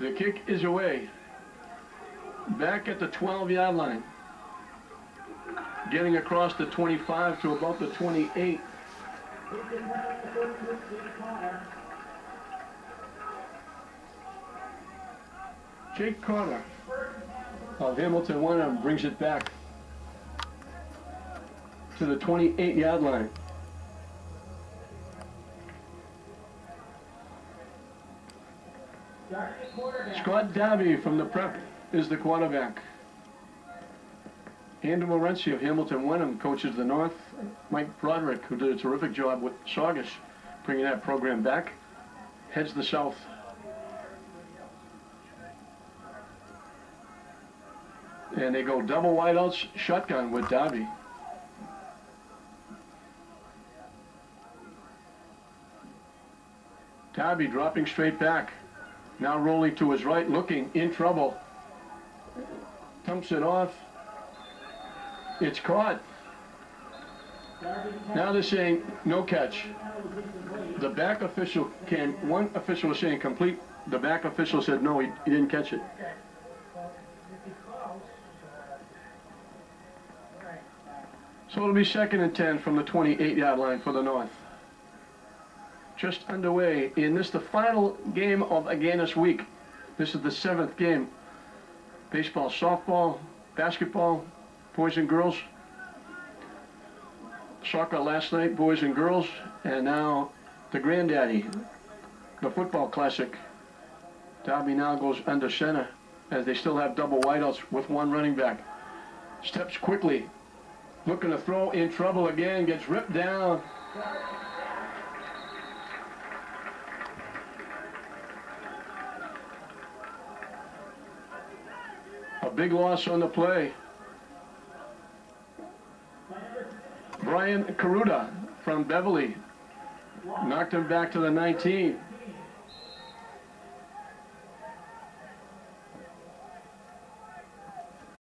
The kick is away. Back at the 12-yard line. Getting across the 25 to about the 28. Jake Carter of Hamilton Wenham brings it back to the 28-yard line. Scott Darby from the prep is the quarterback. Andrew Morency of Hamilton Wenham coaches the North. Mike Broderick, who did a terrific job with Saugus, bringing that program back, heads the South. And they go double wideouts, shotgun with Darby. Darby dropping straight back. Now rolling to his right, looking in trouble. Dumps it off. It's caught. Now they're saying no catch. The back official came, one official was saying complete. The back official said no, he, he didn't catch it. So it'll be second and 10 from the 28-yard line for the North. Just underway in this, the final game of Agganis week. This is the seventh game. Baseball, softball, basketball, boys and girls. Soccer last night, boys and girls, and now the granddaddy, the football classic. Darby now goes under center as they still have double wideouts with one running back. Steps quickly, looking to throw in trouble again, gets ripped down. A big loss on the play. Brian Kureta from Beverly knocked him back to the 19.